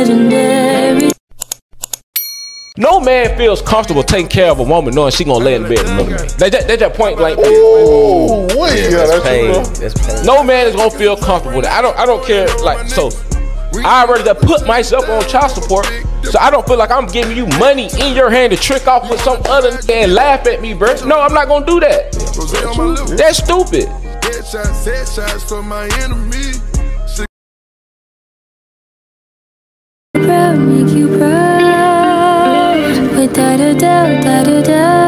legendary. No man feels comfortable taking care of a woman knowing she gonna lay in bed another man. They just, they just point blank. Like Ooh, wait, yeah, that's, that's pain. That's pain. No man is gonna feel comfortable. I don't I don't care. Like so, I already put myself on child support, so I don't feel like I'm giving you money in your hand to trick off with some other nigga and laugh at me, bro. No, I'm not gonna do that. That's stupid. Headshots, headshots for my enemy. Proud, make you proud. Without a doubt, without a doubt.